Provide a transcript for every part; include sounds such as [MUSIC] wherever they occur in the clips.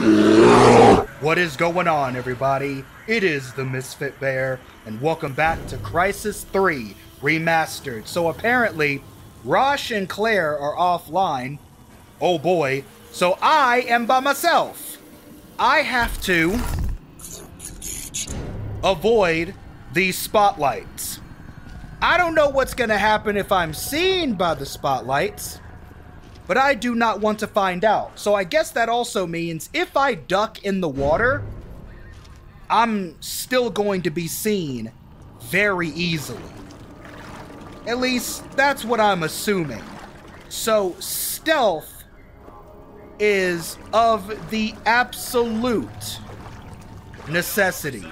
What is going on, everybody? It is the Misfit Bear, and welcome back to Crysis 3 Remastered. So apparently, Rosh and Claire are offline. Oh boy. So I am by myself. I have to avoid these spotlights. I don't know what's gonna happen if I'm seen by the spotlights, but I do not want to find out. So I guess that also means if I duck in the water, I'm still going to be seen very easily. At least that's what I'm assuming. So stealth is of the absolute necessity.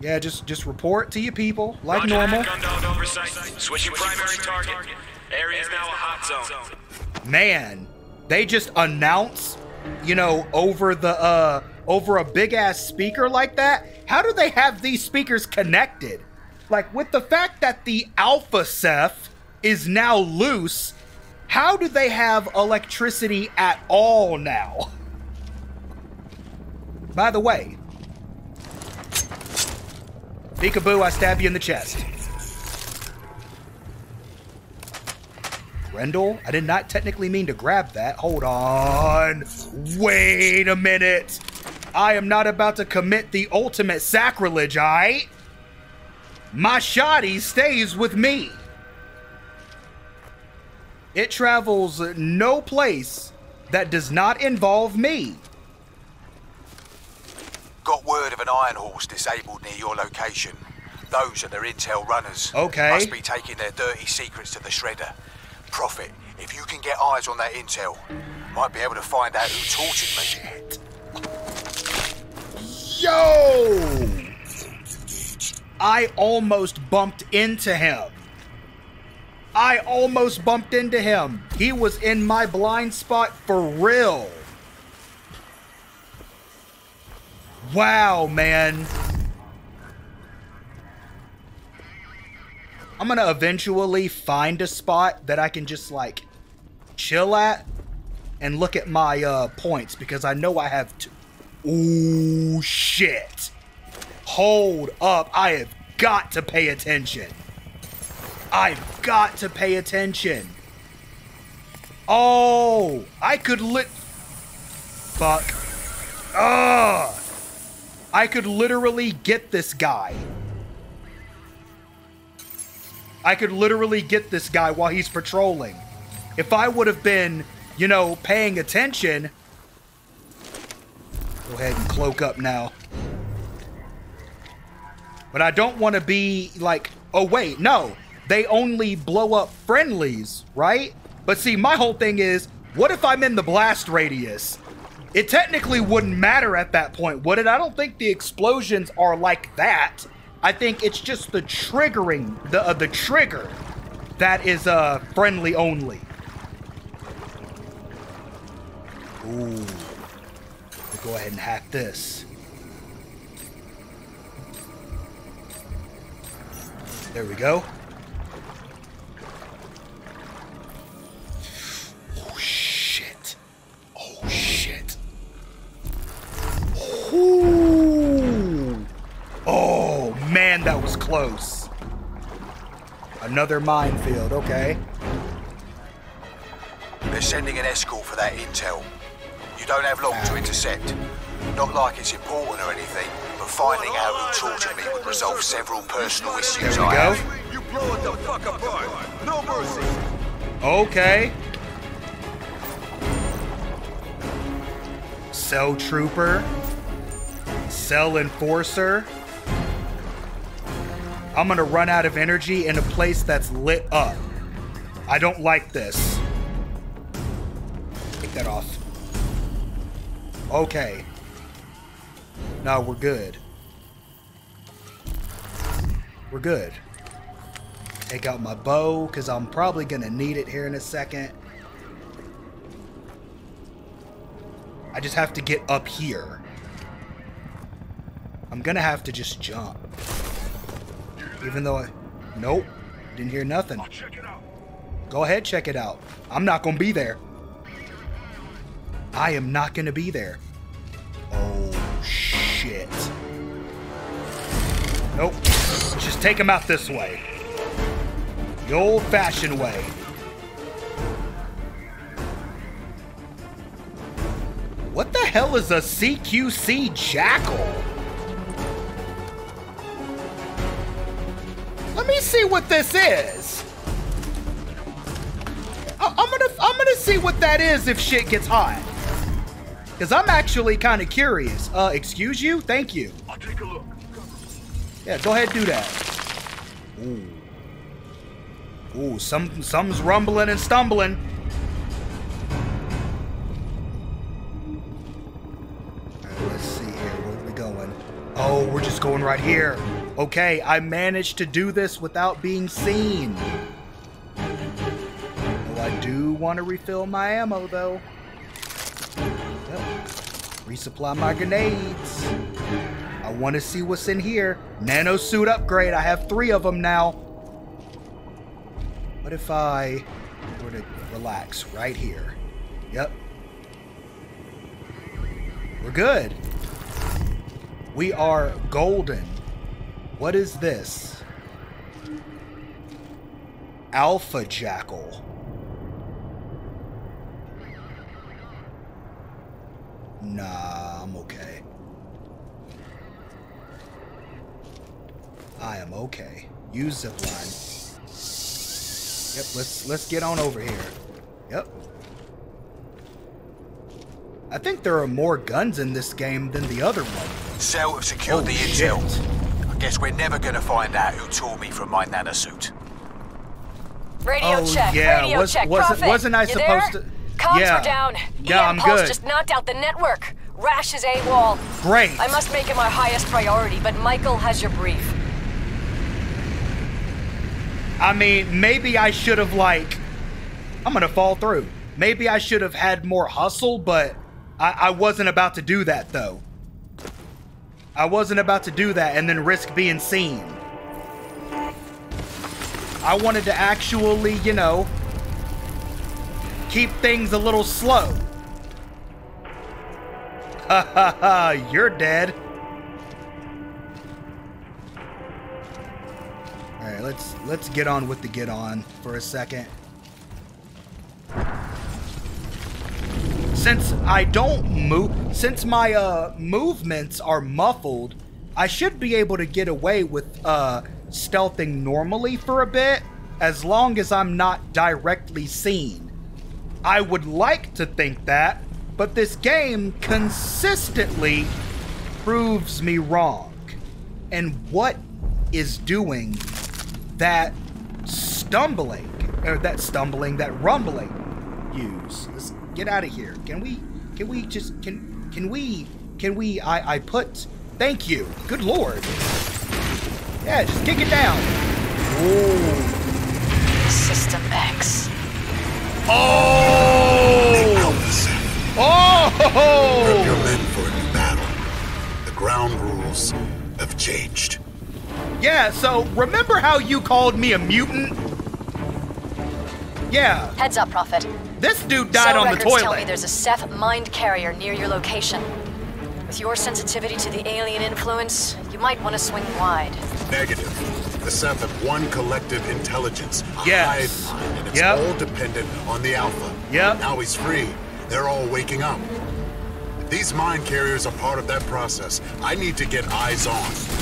Yeah, just just report to your people like Roger normal. Switching primary target. Area is now a hot zone. Man, they just announce, you know, over the uh over a big ass speaker like that. How do they have these speakers connected? Like with the fact that the Alpha Ceph is now loose, how do they have electricity at all now? By the way, Peekaboo, I stab you in the chest. Grendel, I did not technically mean to grab that. Hold on. Wait a minute. I am not about to commit the ultimate sacrilege, I. My shoddy stays with me. It travels no place that does not involve me. Got word of an iron horse disabled near your location. Those are their intel runners. Okay. Must be taking their dirty secrets to the shredder. Prophet, if you can get eyes on that intel, might be able to find out who tortured me. Yo! I almost bumped into him. I almost bumped into him. He was in my blind spot for real. Wow, man. I'm gonna eventually find a spot that I can just like chill at and look at my uh, points because I know I have two. Ooh, shit. Hold up. I have got to pay attention. I've got to pay attention. Oh, I could lit. Fuck. Ugh. I could literally get this guy. I could literally get this guy while he's patrolling. If I would have been, you know, paying attention. Go ahead and cloak up now. But I don't want to be like, oh, wait, no. They only blow up friendlies, right? But see, my whole thing is, what if I'm in the blast radius? It technically wouldn't matter at that point, would it? I don't think the explosions are like that. I think it's just the triggering, the uh, the trigger, that is uh friendly only. Ooh. We'll go ahead and hack this. There we go. Ooh. Oh man, that was close. Another minefield, okay. They're sending an escort for that intel. You don't have long to intercept. Not like it's important or anything, but finding out who tortured me would resolve several personal issues There we I go. have. You blow it the fuck apart. No mercy. Okay. Cell Trooper. Cell Enforcer. I'm gonna run out of energy in a place that's lit up. I don't like this. Take that off. Okay. No, we're good. We're good. Take out my bow, because I'm probably to need it here in a second. I just have to get up here. I'm to have to just jump. Even though I... Nope. Didn't hear nothing. Go ahead, check it out. I'm not gonna be there. I am not gonna be there. Oh shit. Nope. Just take him out this way. The old fashioned way. What the hell is a CQC jackal? Me see what this is. I- I'm gonna I'm gonna see what that is if shit gets hot. Cause I'm actually kind of curious. Uh, excuse you? Thank you. I'll take a look. Yeah, go ahead, do that. Ooh. Ooh, some some's rumbling and stumbling. Alright, let's see here. Where are we going? Oh, we're just going right here. Okay, I managed to do this without being seen. Oh, I do want to refill my ammo, though. Well, resupply my grenades. I want to see what's in here. Nano suit upgrade. I have three of them now. What if I were to relax right here? Yep. We're good. We are golden. What is this? Alpha Jackal. Nah, I'm okay. I am okay. Use zipline. Yep, let's let's get on over here. Yep. I think there are more guns in this game than the other one. Cell have secured Oh, the shit. intel. I guess we're never gonna find out who tore me from my nanosuit. Radio Oh, check. yeah, Radio was- check. wasn't- Prophet, wasn't I supposed there? to- Comms Yeah. were down. Yeah, EM I'm Pulse good. just knocked out the network. Rasch is AWOL. Great. I must make it my highest priority, but Michael has your brief. I mean, maybe I should have like I'm gonna fall through. Maybe I should have had more hustle, but I, I wasn't about to do that though. I wasn't about to do that and then risk being seen. I wanted to actually, you know, keep things a little slow. Ha ha ha, you're dead. All right, let's let's get on with the get on for a second. Since I don't move, since my uh movements are muffled, I should be able to get away with uh stealthing normally for a bit as long as I'm not directly seen. I would like to think that, but this game consistently proves me wrong. And what is doing that stumbling, or that stumbling, that rumbling use? Get out of here. Can we, can we just, can, can we, can we, I, I put, thank you. Good lord. Yeah, just kick it down. Oh. System X. Oh! Oh! Prep your men for a new battle. The ground rules have changed. Yeah, so remember how you called me a mutant? Yeah, Heads up, Prophet. This dude died Cell on the records tell me there's a Ceph mind carrier near your location. With your sensitivity to the alien influence, you might want to swing wide. Negative. The Ceph have one collective intelligence, a Yes. hive mind, and it's Yep. all dependent on the Alpha. Yep. Now he's free. They're all waking up. If these mind carriers are part of that process, I need to get eyes on.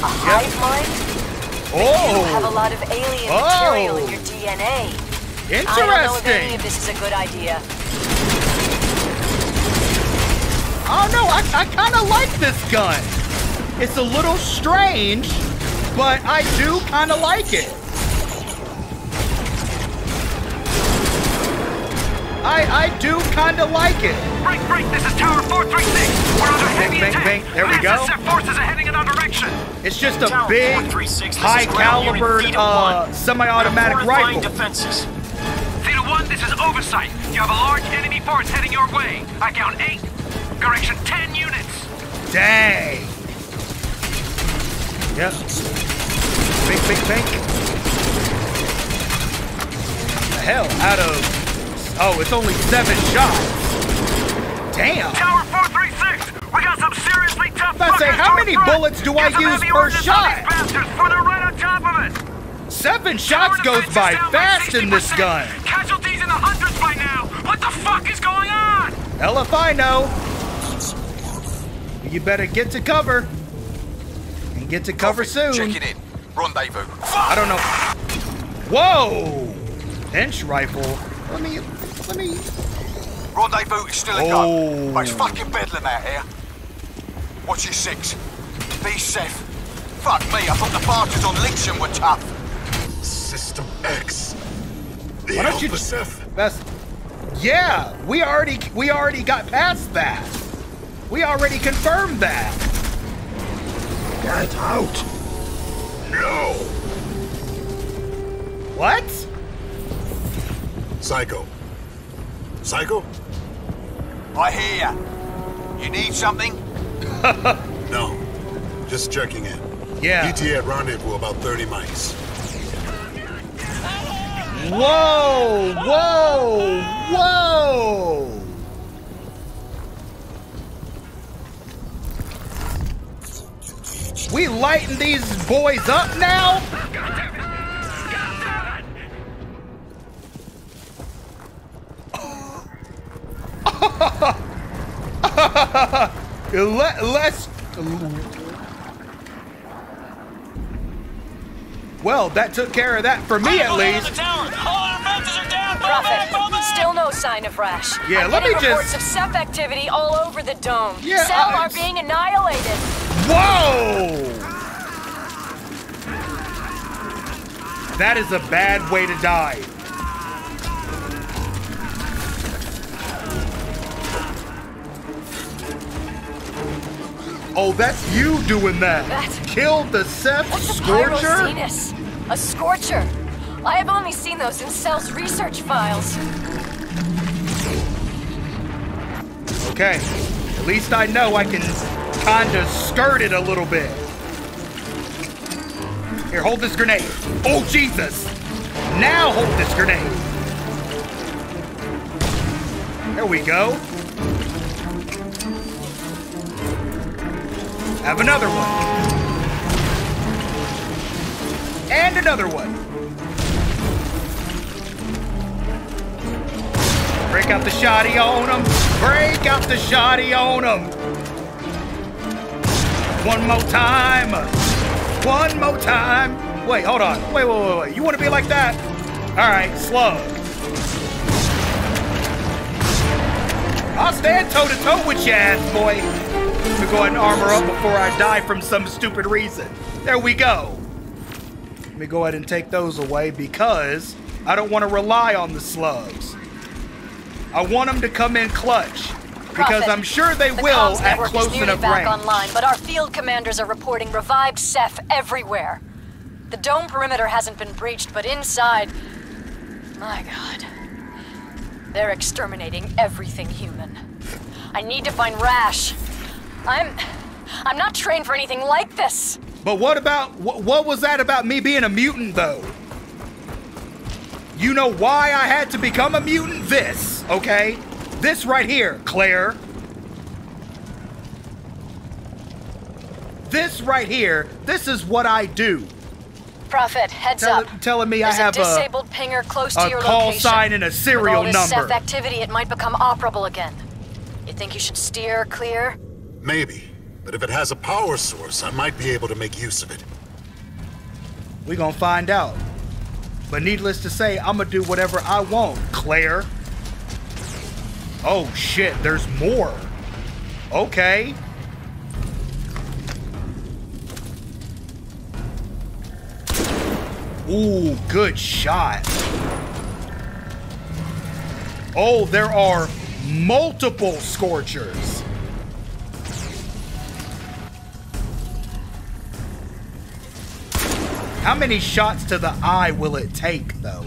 A hive mind? Oh! You have a Oh, lot of alien Oh. material in your oh. DNA. I don't know if any of this is a good idea. Oh no, I, I kind of like this gun. It's a little strange, but I do kind of like it. I I do kind of like it. Break, break, this is Tower 436. We're under heavy bang, attack. bang. There we go. Massive forces are heading in our direction. It's just a Tower big, 436, this is high ground unit caliber uh, semi-automatic rifle. defenses. Theta 1, this is Oversight. You have a large enemy force heading your way. I count 8. Correction, 10 units. Dang. Yep. Bink, bink. What the hell? Out of... Oh, it's only seven shots. Damn. Tower 436! We got some seriously tough Let's say, how many front. bullets do I Get some use per shot? bastards, for they're right on top of us! Seven shots goes by fast in this gun. Casualties in the hundreds by now! What the fuck is going on? Hell if I know. You better get to cover. And get to cover soon. Checking in. Rendezvous. I don't know. Whoa! Bench rifle. Let me. Let me. Rendezvous is still a Oh. go. But it's fucking bedlam out here. Watch your six? Be safe. Fuck me, I thought the bastards on Lincoln were tough. System X. The Why don't you Alpha just- Best. Yeah, we already we already got past that. We already confirmed that. Get out! No! What? Psycho. Psycho? I hear ya. You need something? [LAUGHS] [LAUGHS] No. Just checking in. Yeah. ETA at rendezvous about 30 miles. Whoa! Whoa! Whoa! We lighting these boys up now? [LAUGHS] Let, let's. Well, that took care of that for me at least. Prophet, still no sign of Rasch. Yeah, I'm let me getting reports just- of Ceph activity all over the dome. Yeah, Cell I- are being annihilated. Whoa! That is a bad way to die. Oh, that's you doing that. That- Killed the a Scorcher? A scorcher. I have only seen those in Cell's research files. Okay. At least I know I can kinda skirt it a little bit. Here, hold this grenade. Oh, Jesus! Now hold this grenade. There we go. Have another one. And another one. Break out the shoddy on him. Break out the shoddy on him. One more time. One more time. Wait, hold on. Wait, wait, wait, wait. You want to be like that? All right, slow. I'll stand toe to toe with your ass, boy. Go ahead and armor up before I die from some stupid reason. There we go. Let me go ahead and take those away because I don't want to rely on the slugs. I want them to come in clutch because I'm sure they the will at close is enough back range. online, but our field commanders are reporting revived Ceph everywhere. The dome perimeter hasn't been breached, but inside, my God, they're exterminating everything human. I need to find Rasch. I'm, I'm not trained for anything like this. But what about wh- what was that about me being a mutant though? You know why I had to become a mutant? This, okay? This right here, Claire. This right here, this is what I do. Prophet, heads Tell- up. telling me I have a- a disabled pinger close to a your call location. sign and a serial With all this number. Ceph activity, it might become operable again. You think you should steer clear? Maybe. But if it has a power source, I might be able to make use of it. We gonna find out. But needless to say, I'm gonna do whatever I want, Claire. Oh shit, there's more. Okay. Ooh, good shot. Oh, there are multiple scorchers. How many shots to the eye will it take, though?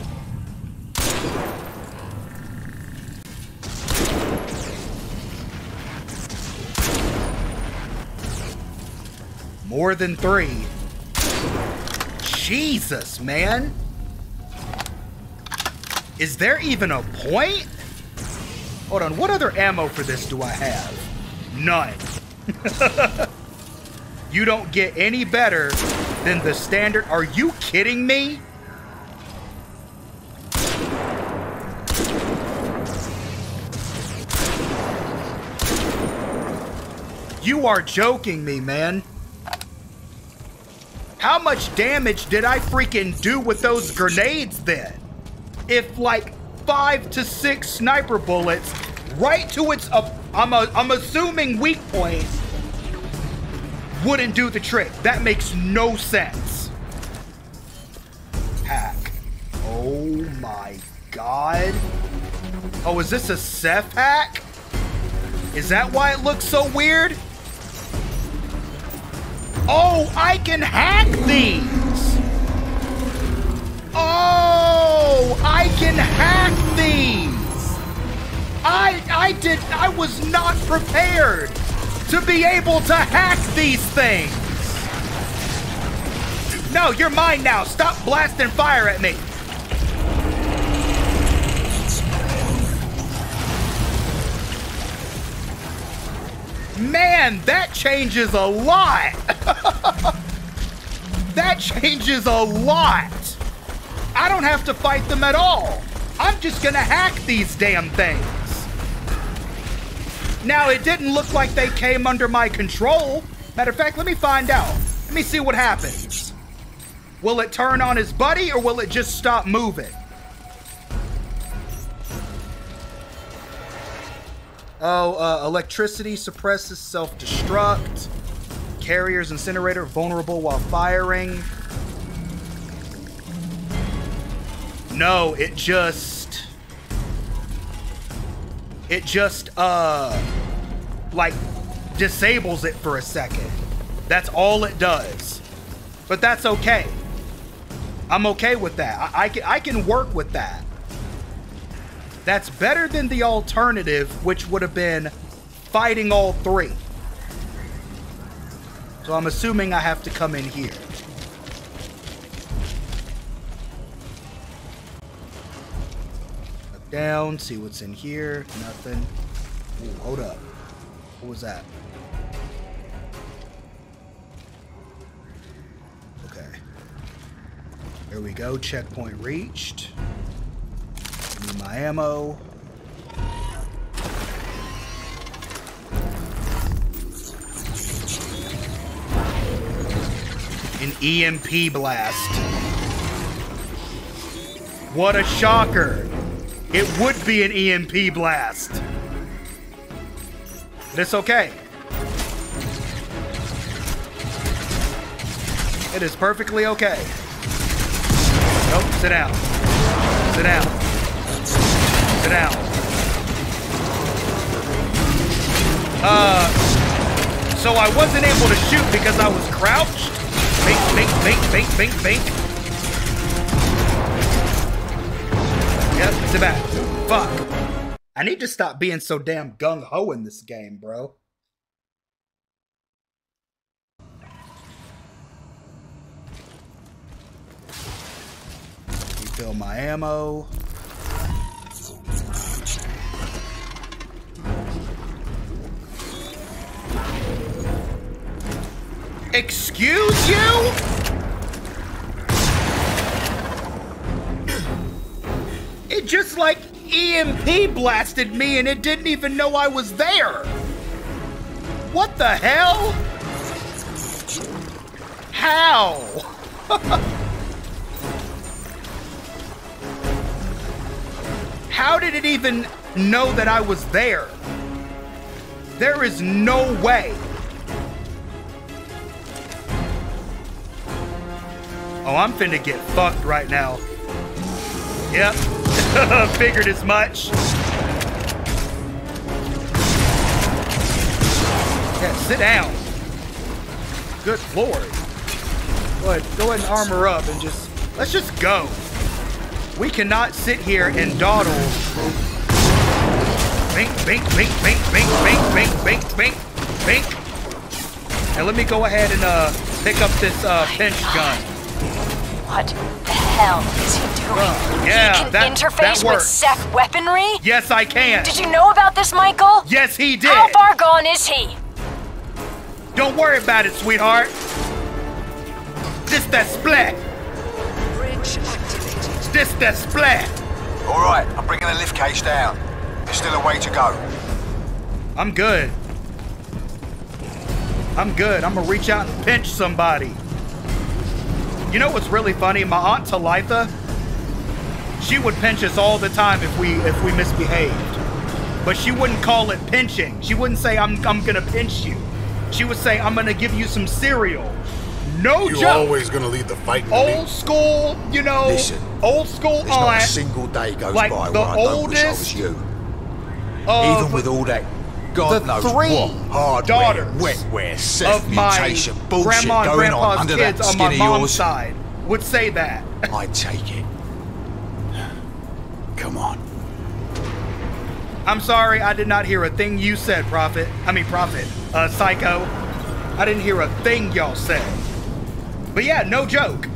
More than three. Jesus, man. Is there even a point? Hold on, what other ammo for this do I have? None. [LAUGHS] you don't get any better than the standard. Are you kidding me? You are joking me, man. How much damage did I freaking do with those grenades then? If like five to six sniper bullets right to its, uh, I'm, a, I'm assuming weak point wouldn't do the trick. That makes no sense. Hack. Oh my god. Oh, is this a Ceph hack? Is that why it looks so weird? Oh, I can hack these! Oh, I can hack these! I I did I was not prepared to be able to hack these things. No, you're mine now. Stop blasting fire at me. Man, that changes a lot. [LAUGHS] that changes a lot. I don't have to fight them at all. I'm just gonna hack these damn things. Now, it didn't look like they came under my control. Matter of fact, let me find out. Let me see what happens. Will it turn on his buddy or will it just stop moving? Oh, uh, electricity suppresses self-destruct. Carrier's incinerator vulnerable while firing. No, it just... It just, uh... Like, disables it for a second. That's all it does. But that's okay. I'm okay with that. I, I, can, I can work with that. That's better than the alternative, which would have been fighting all three. So I'm assuming I have to come in here. Down, see what's in here. Nothing. Ooh, hold up. What was that? Okay. There we go. Checkpoint reached. Need my ammo. An EMP blast. What a shocker. It would be an EMP blast. But it's okay. It is perfectly okay. Nope, sit down. Sit down. Sit down. Uh, so I wasn't able to shoot because I was crouched? Bink, bink, bink, bink, bink, bink. Yep, sit back. Fuck. I need to stop being so damn gung-ho in this game, bro. Refill my ammo. Excuse you? It just like EMP blasted me and it didn't even know I was there. What the hell? How? [LAUGHS] How did it even know that I was there? There is no way. Oh, I'm finna get fucked right now. Yep. [LAUGHS] Figured as much. Yeah, sit down. Good lord. Go ahead, go ahead and armor up and just, let's just go. We cannot sit here and dawdle. Bink, bink, bink, bink, bink, bink, bink, bink, bink, bink. And let me go ahead and uh, pick up this uh, pinch gun. What hell is he doing? yeah, he can that- interface that with. Ceph weaponry? Yes, I can. Did you know about this, Michael? Yes, he did. How far gone is he? Don't worry about it, sweetheart. This that splat. Bridge activated. This that splat. All right, I'm bringing the lift cage down. There's still a way to go. I'm good. I'm good. I'm gonna reach out and pinch somebody. You know what's really funny? My aunt Talitha, she would pinch us all the time if we if we misbehaved. But she wouldn't call it pinching. She wouldn't say I'm I'm gonna pinch you. She would say I'm gonna give you some cereal. No You joke. always gonna lead the fight old school, you know, Listen, old school There's not a single day goes like by the where I don't wish I was you. Even with all that God the knows three what hardware, daughters wetware, of self-mutation my bullshit grandma and going on grandpa's under kids that on my mom's yours, side would say that. [LAUGHS] I take it. Come on. I'm sorry, I did not hear a thing you said, Prophet. I mean, Prophet. Uh, Psycho. I didn't hear a thing y'all said. But yeah, no joke.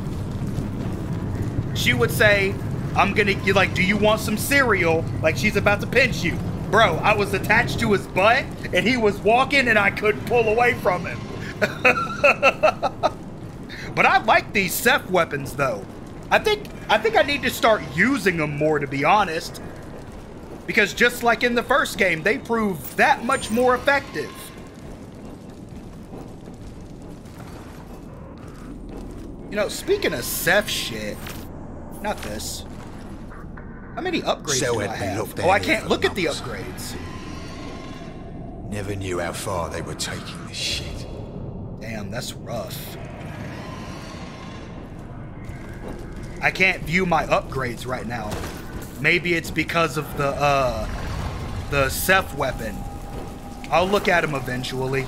She would say, I'm gonna, like, do you want some cereal? Like she's about to pinch you. Bro, I was attached to his butt and he was walking and I couldn't pull away from him. [LAUGHS] but I like these Ceph weapons though. I think I think I need to start using them more to be honest. Because just like in the first game, they prove that much more effective. You know, speaking of Ceph shit, not this. How many upgrades Cell do I have? Oh, I can't look at the upgrades. Never knew how far they were taking this shit. Damn, that's rough. I can't view my upgrades right now. Maybe it's because of the uh the Ceph weapon. I'll look at them eventually.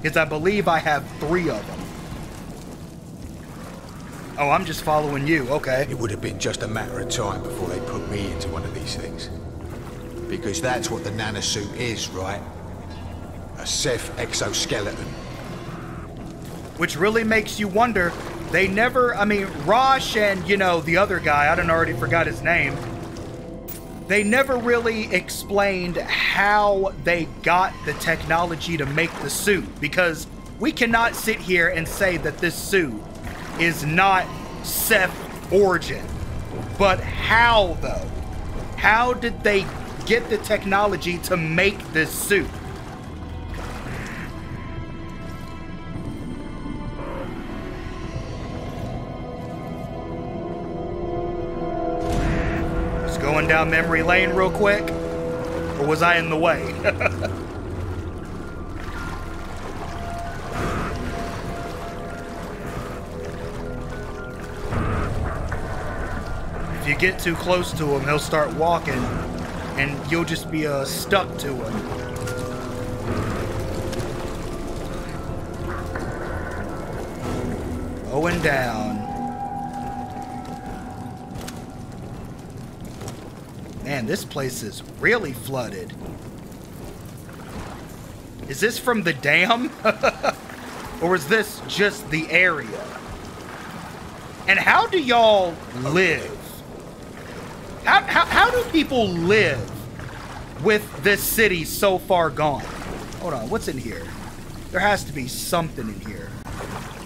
Because I believe I have three of them. Oh, I'm just following you. Okay. It would have been just a matter of time before they put me into one of these things. Because that's what the nanosuit is, right? A Ceph exoskeleton. Which really makes you wonder. They never, I mean, Rosh and, you know, the other guy, I don't already forgot his name. They never really explained how they got the technology to make the suit because we cannot sit here and say that this suit is not Ceph origin. But how though? How did they get the technology to make this suit? Just going down memory lane real quick? Or was I in the way? [LAUGHS] if you get too close to him, he'll start walking and you'll just be uh, stuck to him. Going down. Man, this place is really flooded. Is this from the dam? [LAUGHS] or is this just the area? And how do y'all live? How, how, how do people live with this city so far gone? Hold on, what's in here? There has to be something in here.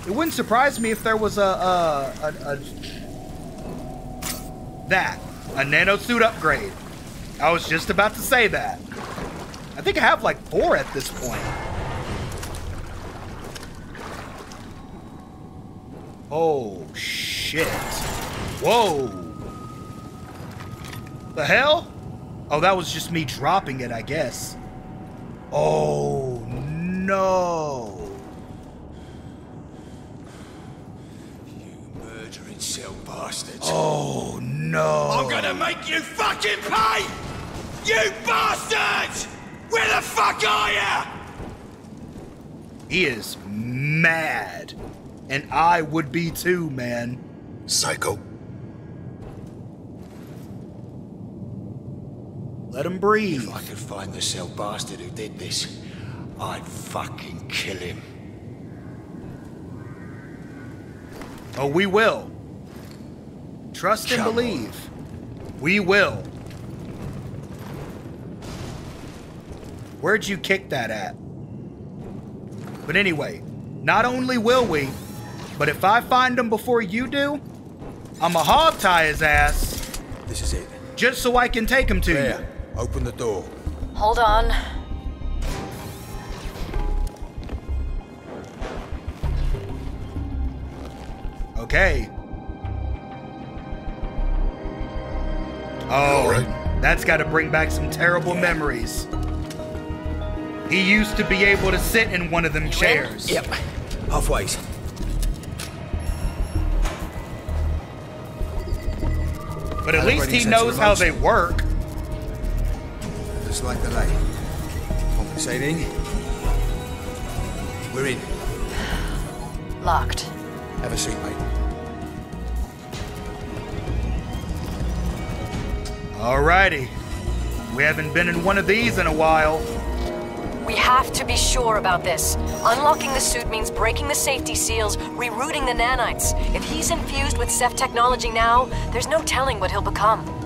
It wouldn't surprise me if there was a, a, a, a that a nano suit upgrade. I was just about to say that. I think I have like four at this point. Oh shit! Whoa! The hell? Oh, that was just me dropping it, I guess. Oh no! You murdering cell bastards. Oh no! I'm gonna make you fucking pay! You bastards! Where the fuck are you? He is mad. And I would be too, man. Psycho. Let him breathe. If I could find the cell bastard who did this, I'd fucking kill him. Oh, we will. Trust and Come on. believe. We will. Where'd you kick that at? But anyway, not only will we, but if I find him before you do, I'ma hog tie his ass This is it. just so I can take him to There. Open the door. Hold on. Okay. Oh, alright? that's got to bring back some terrible memories. He used to be able to sit in one of them chairs. Yep. Halfway. But at least he knows how they work. Just like the lay. Compensating. We're in. Locked. Have a seat, mate. Alrighty. We haven't been in one of these in a while. We have to be sure about this. Unlocking the suit means breaking the safety seals, rerouting the nanites. If he's infused with Ceph technology now, there's no telling what he'll become.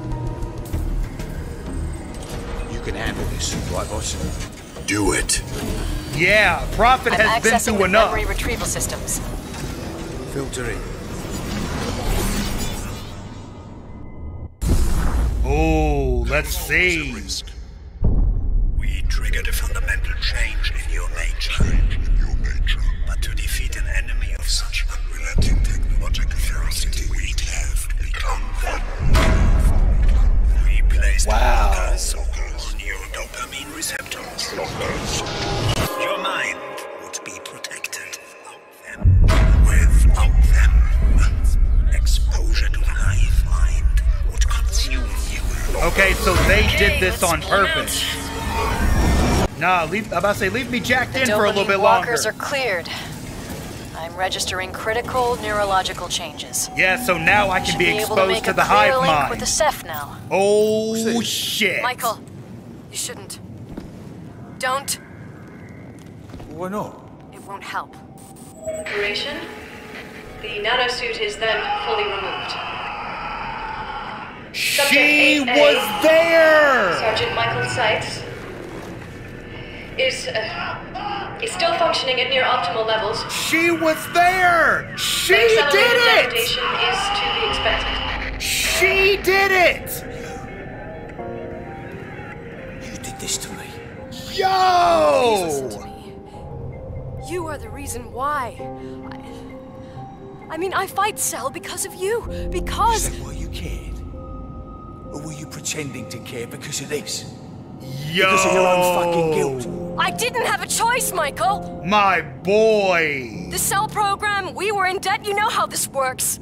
You can handle this, right, boss? Do it. Yeah, Prophet I'm has been accessing through the enough. memory retrieval systems. Filtering. Oh, let's see. We triggered a fundamental change in your nature. But to defeat an enemy of such unrelenting technological ferocity, we'd have to become one. We placed Wow. blockers on your dopamine receptors. Your mind would be protected. Them. Without them, exposure to the hive mind would consume you. Okay, so they did this on purpose. Nah, leave, I'm about to say, leave me jacked The in for a little bit longer. walkers are cleared. I'm registering critical neurological changes. Yeah, so now I can Should be able to exposed make to a the clear hive link mind. with the Ceph now. Oh, shit. Michael, you shouldn't. Don't. Why not? It won't help. Operation. The nanosuit is then fully removed. Subject She 8A. was there! Sergeant Michael Sykes is uh, is still functioning at near optimal levels. She was there! She Accelerated did it! degradation is to be expected. She did it! Listen to Yo! me. You are the reason why. I, I mean, I fight Cell because of you. Is Because. that why you cared? Or were you pretending to care because of this? Yo! Because of your own fucking guilt? I didn't have a choice, Michael! My boy! The Cell program, we were in debt. You know how this works.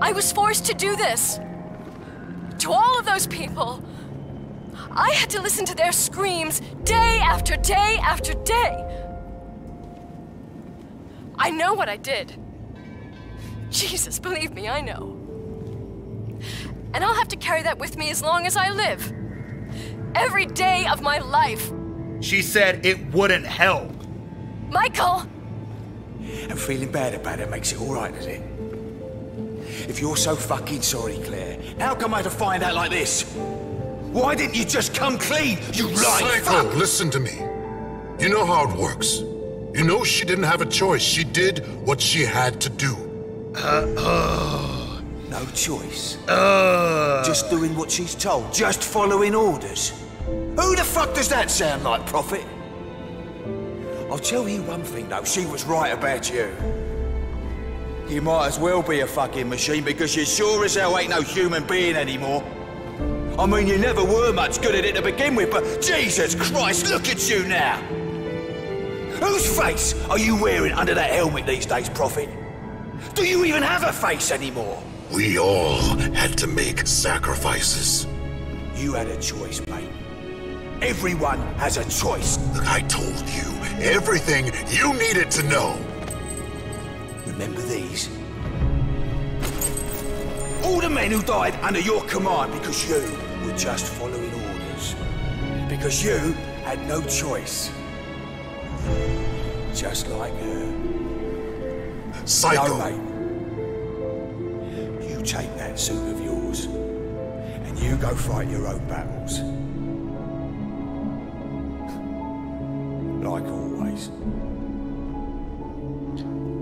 I was forced to do this. To all of those people. I had to listen to their screams day after day after day. I know what I did. Jesus, believe me, I know. And I'll have to carry that with me as long as I live. Every day of my life. She said it wouldn't help. Michael! And feeling bad about it makes it alright, does it? If you're so fucking sorry, Claire, how come I had to find out like this? Why didn't you just come clean, you lying Psycho, fuck? listen to me. You know how it works. You know she didn't have a choice. She did what she had to do. No choice. Uh, Just doing what she's told. Just following orders. Who the fuck does that sound like, Prophet? I'll tell you one thing, though. She was right about you. You might as well be a fucking machine because you sure as hell ain't no human being anymore. I mean, you never were much good at it to begin with, but Jesus Christ, look at you now! Whose face are you wearing under that helmet these days, Prophet? Do you even have a face anymore? We all had to make sacrifices. You had a choice, mate. Everyone has a choice. Look, I told you everything you needed to know. Remember these? All the men who died under your command because you were just following orders. Because you had no choice. Just like her. Psycho. No, mate. You take that suit of yours, and you go fight your own battles. Like always.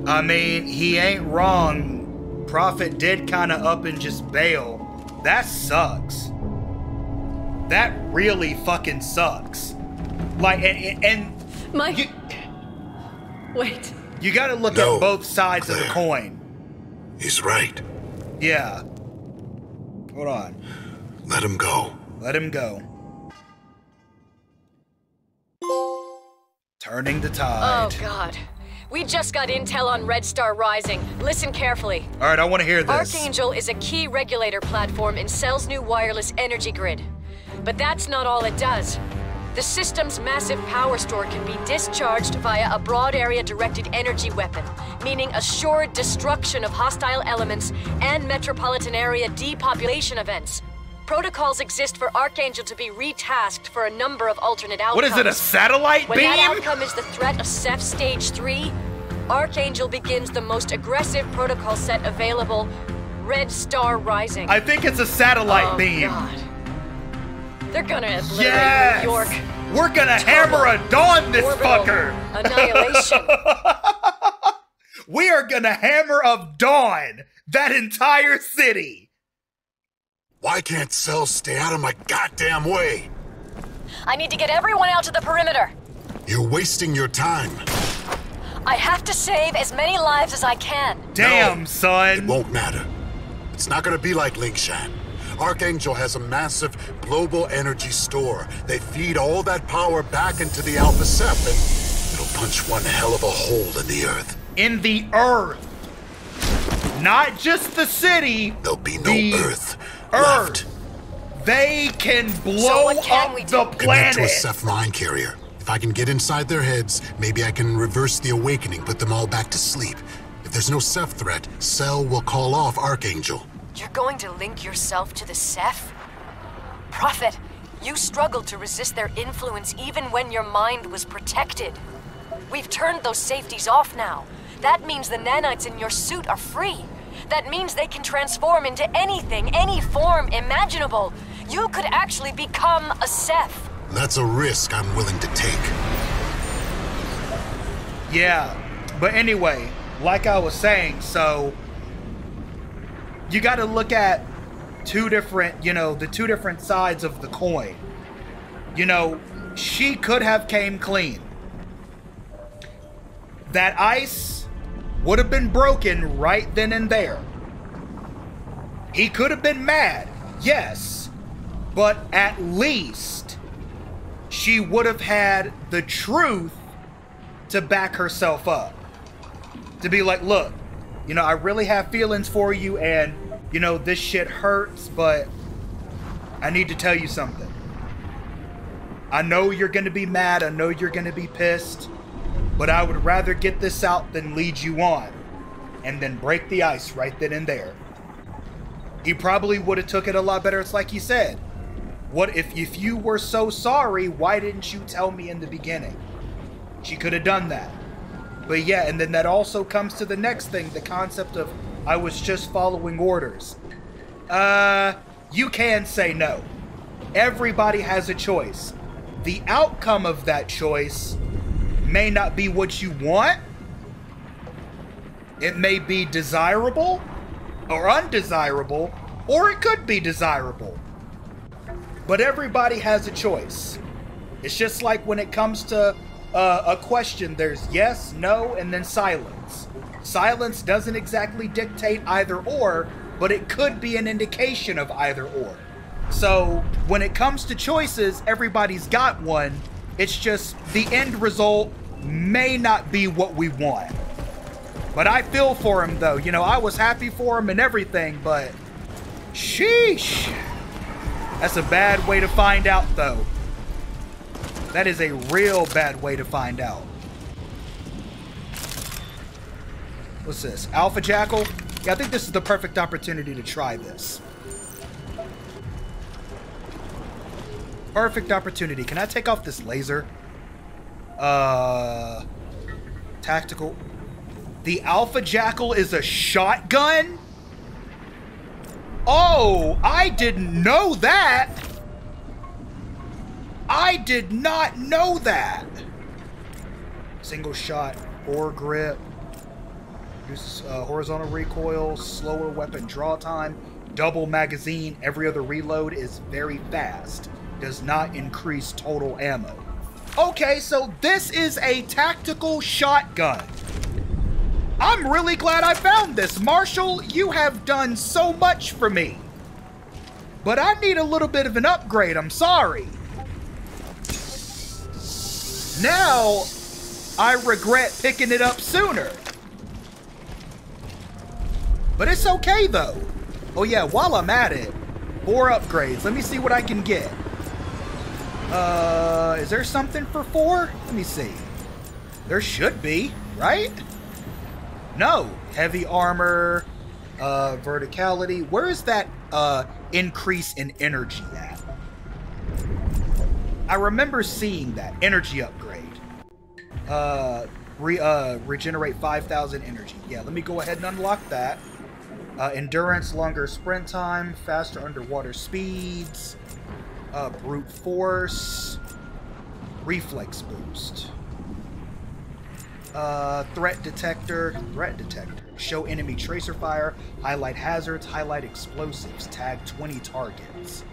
I mean, he ain't wrong. Prophet did kind of up and just bail. That sucks. That really fucking sucks. Like, and, and My. you, Wait. you got to look No, at both sides of the coin. He's right. Yeah. Hold on. Let him go. Let him go. Turning the tide. Oh. God. We just got intel on Red Star Rising. Listen carefully. All right, I want to hear this. Archangel is a key regulator platform in Cell's new wireless energy grid. But that's not all it does. The system's massive power store can be discharged via a broad area directed energy weapon, meaning assured destruction of hostile elements and metropolitan area depopulation events. Protocols exist for Archangel to be retasked for a number of alternate outcomes. What is it, a satellite When beam? that outcome is the threat of Ceph Stage 3, Archangel begins the most aggressive protocol set available Red Star Rising. I think it's a satellite oh, beam. God. They're gonna obliterate Yes! New York. We're gonna hammer a dawn this Orbital fucker. Annihilation. [LAUGHS] we are gonna hammer of dawn that entire city. Why can't cells stay out of my goddamn way? I need to get everyone out to the perimeter. You're wasting your time. I have to save as many lives as I can. Damn, It son. It won't matter. It's not gonna be like Lingshan. Archangel has a massive global energy store. They feed all that power back into the Alpha Ceph, and it'll punch one hell of a hole in the earth. In the earth. Not just the city. There'll be no The earth, Earth. left. They can blow what can up the planet. Connect to a planet. Ceph mine carrier. If I can get inside their heads, maybe I can reverse the awakening, put them all back to sleep. If there's no Ceph threat, Cell will call off Archangel. You're going to link yourself to the Ceph? Prophet, you struggled to resist their influence even when your mind was protected. We've turned those safeties off now. That means the nanites in your suit are free. That means they can transform into anything, any form imaginable. You could actually become a Ceph. That's a risk I'm willing to take. Yeah. But anyway, like I was saying, so you got to look at two different, you know, the two different sides of the coin. You know, she could have came clean. That ice would have been broken right then and there. He could have been mad, yes, but at least she would have had the truth to back herself up. To be like, look, you know, I really have feelings for you, and, you know, this shit hurts, but I need to tell you something. I know you're gonna be mad, I know you're gonna be pissed, but I would rather get this out than lead you on. And then break the ice right then and there. He probably would have took it a lot better. It's like he said. What if if you were so sorry, why didn't you tell me in the beginning? She could have done that. But yeah, and then that also comes to the next thing, the concept of I was just following orders. Uh, you can say no. Everybody has a choice. The outcome of that choice may not be what you want. It may be desirable or undesirable, or it could be desirable. But everybody has a choice. It's just like when it comes to uh, a question, there's yes, no, and then silence. Silence doesn't exactly dictate either or, but it could be an indication of either or. So when it comes to choices, everybody's got one. It's just the end result may not be what we want. But I feel for him though. You know, I was happy for him and everything, but sheesh. That's a bad way to find out though. That is a real bad way to find out. What's this? Alpha Jackal? Yeah, I think this is the perfect opportunity to try this. Perfect opportunity. Can I take off this laser? Uh, tactical. The Alpha Jackal is a shotgun? Oh, I didn't know that. I did not know that. Single shot, foregrip, uses uh, horizontal recoil, slower weapon draw time, double magazine. Every other reload is very fast. Does not increase total ammo. Okay, so this is a tactical shotgun. I'm really glad I found this. Marshall, you have done so much for me. But I need a little bit of an upgrade, I'm sorry. Now, I regret picking it up sooner. But it's okay, though. Oh yeah, while I'm at it, four upgrades. Let me see what I can get. Uh, is there something for four? Let me see. There should be, right? No. Heavy armor, uh, verticality. Where is that, uh, increase in energy at? I remember seeing that. Energy upgrade. Uh, re, uh, regenerate 5,000 energy. Yeah, let me go ahead and unlock that. Uh, endurance, longer sprint time, faster underwater speeds, uh, brute force, reflex boost. Uh, threat detector, threat detector. Show enemy tracer fire, highlight hazards, highlight explosives, tag 20 targets.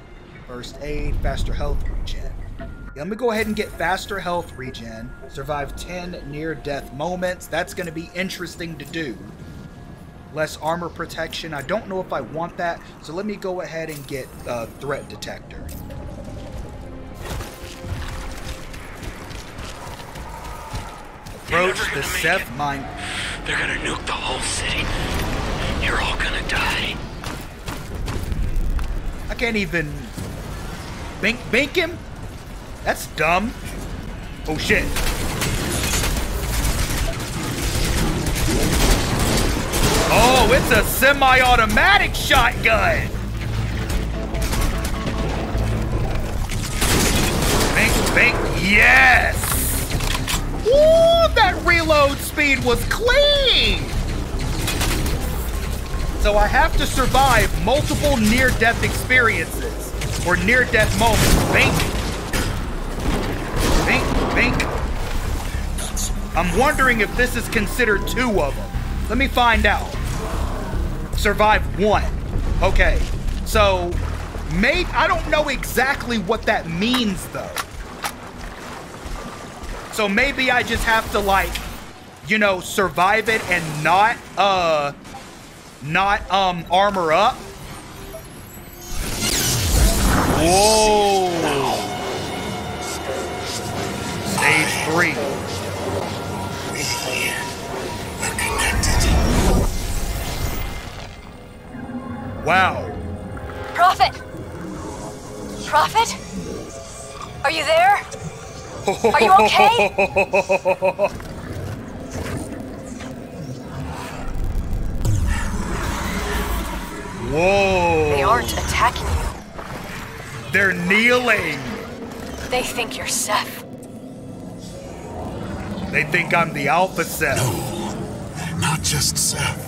First aid, faster health regen. I'm gonna go ahead and get faster health regen. Survive 10 near death moments. That's gonna be interesting to do. Less armor protection. I don't know if I want that, so let me go ahead and get uh, threat detector. Approach the Ceph mine. They're gonna nuke the whole city. You're all gonna die. I can't even bink bink him. That's dumb. Oh shit. Oh, it's a semi-automatic shotgun. Bink bink. Yes. Woo, that reload speed was clean. So I have to survive multiple near-death experiences or near-death moments. Bink, I'm wondering if this is considered two of them. Let me find out. Survive one. Okay. So, mate, I don't know exactly what that means though. So maybe I just have to like, you know, survive it and not, uh, not, um, armor up. Whoa. Stage three. Wow. Prophet! Prophet? Are you there? Are you okay? [LAUGHS] Whoa. They aren't attacking you. They're kneeling. They think you're Ceph. They think I'm the Alpha Ceph. No, not just Ceph.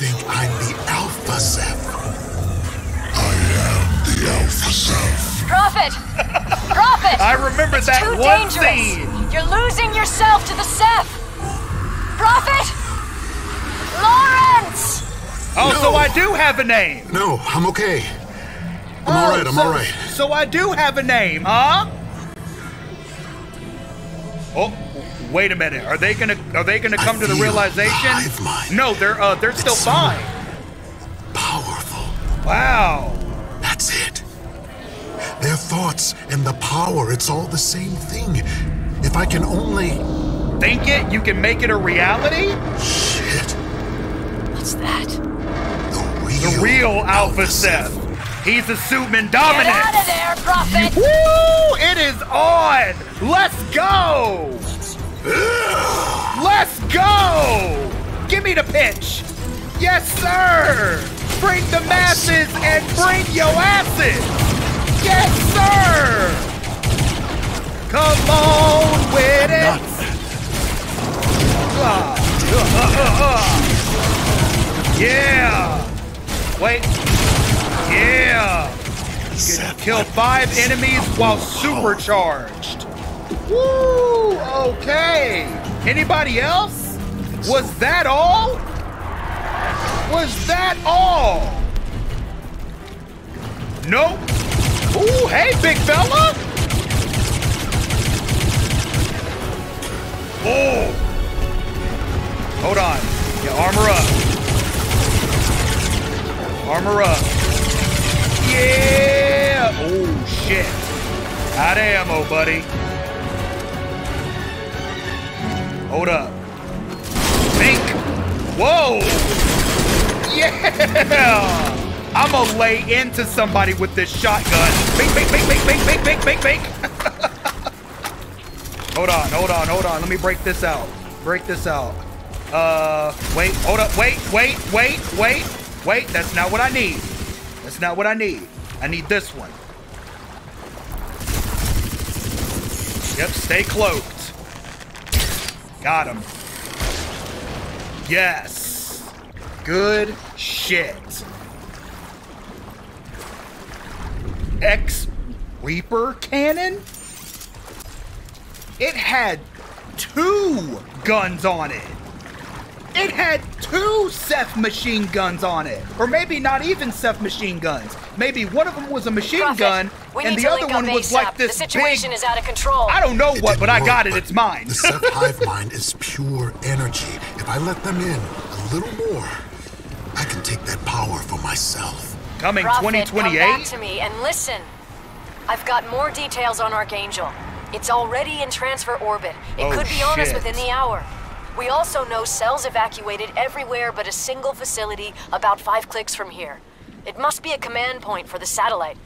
They think I'm the Alpha Ceph. I am the Alpha Ceph. Prophet! Prophet! I remember it's that too one dangerous. scene. You're losing yourself to the Ceph. Prophet! Lawrence! Oh, No. so I do have a name. No, I'm okay. I'm Oh, alright, I'm so- alright. So I do have a name, huh? Oh, wait a minute. Are they gonna are they gonna I come to the realization? No, they're uh they're still so- fine. Powerful. Wow. That's it. Their thoughts and the power, it's all the same thing. If I can only. Think it, you can make it a reality? Shit. What's that? The real. The real Alpha Ceph. He's a suitman Get out of there, Prophet! Woo! It is on! Let's go! Let's go! Give me the pitch! Yes, sir! Bring the masses and bring your asses! Yes, sir! Come on with it! Ah. Yeah! Wait. Yeah! You can kill five enemies while supercharged. Woo! Okay. Anybody else? Was that all? Was that all? Nope. Ooh, hey, big fella. Oh. Hold on. Yeah, armor up. Armor up. Yeah. Oh, shit. Of ammo, buddy. Hold up. Think. Whoa. Yeah. I'm gonna lay into somebody with this shotgun. Bink, bink, bink, bink, bink, bink, bink, bink, bink. [LAUGHS] hold on, hold on, hold on. Let me break this out. Break this out. Uh, wait, hold up, wait, wait, wait, wait, wait. That's not what I need. That's not what I need. I need this one. Yep, stay cloaked. Got him. Yes. Good shit. X Reaper cannon? It had two guns on it. It had two Ceph machine guns on it. Or maybe not even Ceph machine guns. Maybe one of them was a machine Prophet, gun and the other one was ASAP. like this The situation big... is out of control. I don't know It what, but didn't I got it. It's mine. The Ceph hive mind is pure energy. If I let them in a little more, I can take that power for myself. Coming Prophet, come back 2028? to me and listen. I've got more details on Archangel. It's already in transfer orbit. It Oh, could be on us shit. within the hour. We also know cells evacuated everywhere but a single facility about five clicks from here. It must be a command point for the satellite.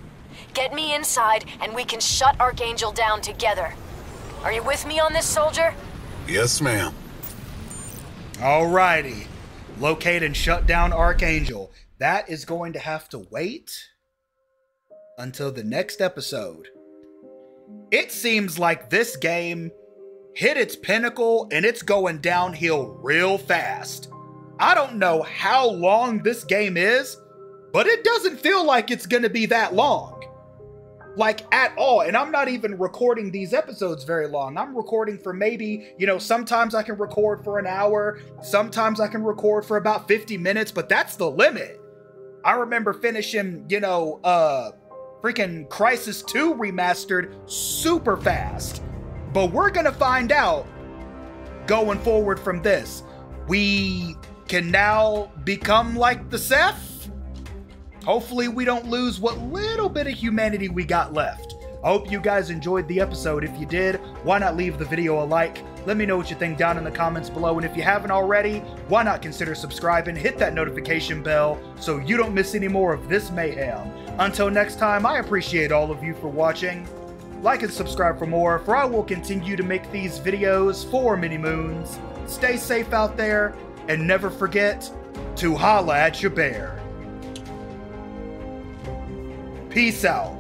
Get me inside and we can shut Archangel down together. Are you with me on this, soldier? Yes, ma'am. Alrighty. Locate and shut down Archangel. That is going to have to wait until the next episode. It seems like this game hit its pinnacle and it's going downhill real fast. I don't know how long this game is, but it doesn't feel like it's going to be that long. Like at all. And I'm not even recording these episodes very long. I'm recording for maybe, you know, sometimes I can record for an hour, sometimes I can record for about 50 minutes, but that's the limit. I remember finishing, you know, uh freaking Crysis 2 remastered super fast. But we're going to find out going forward from this. We can now become like the Ceph. Hopefully, we don't lose what little bit of humanity we got left. I hope you guys enjoyed the episode. If you did, why not leave the video a like? Let me know what you think down in the comments below. And if you haven't already, why not consider subscribing? Hit that notification bell so you don't miss any more of this mayhem. Until next time, I appreciate all of you for watching. Like and subscribe for more, for I will continue to make these videos for Mini Moons. Stay safe out there, and never forget to holla at your bear. Peace out.